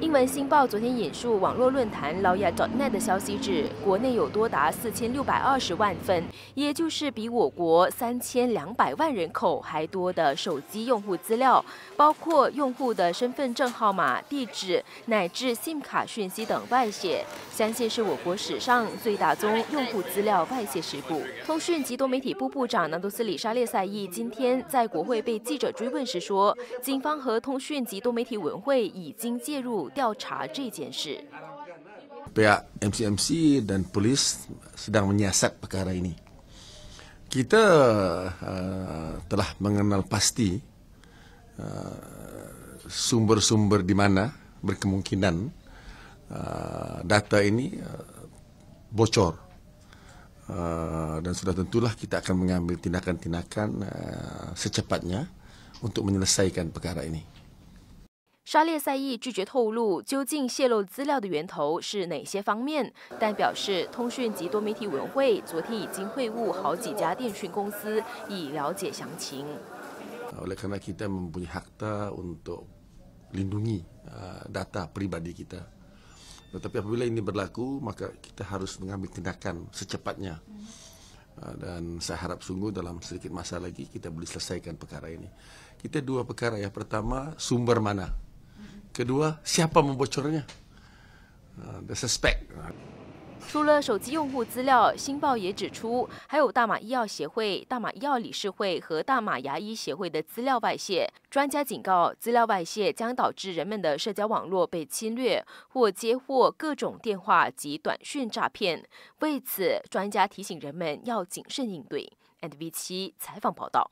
英文《新报》昨天引述网络论坛 Lawyer.net 的消息指，国内有多达四千六百二十万份，也就是比我国三千两百万人口还多的手机用户资料，包括用户的身份证号码、地址乃至 SIM 卡讯息等外泄，相信是我国史上最大宗用户资料外泄事故。通讯及多媒体部部长南都斯里沙列赛伊今天在国会被记者追问时说，警方和通讯及多媒体委员会已经介入。调查这件事。Pihak MCMC dan polis sedang menyiasat perkara ini. Kita uh, telah mengenal pasti uh, sumber-sumber di mana berkemungkinan uh, data ini uh, bocor. Uh, dan sudah tentulah kita akan mengambil tindakan-tindakan uh, secepatnya untuk menyelesaikan perkara ini. 沙列塞义拒绝透露究竟泄露资料的源头是哪些方面，但表示通讯及多媒体委员会昨天已经会晤好几家电讯公司，以了解详情。Oleh kerana kita mempunyai hak ta untuk lindungi data pribadi kita, tetapi apabila ini berlaku, maka kita harus mengambil tindakan secepatnya. Dan saya harap sungguh dalam sedikit masa lagi kita boleh selesaikan perkara ini. Kita dua perkara ya. Pertama, sumber mana? 除了手机用户资料，《新报》也指出，还有大马医药协会、大马医药理事会和大马牙医协会的资料外泄。专家警告，资料外泄将导致人们的社交网络被侵略，或接获各种电话及短讯诈骗。为此，专家提醒人们要谨慎应对。NV 七采访报道。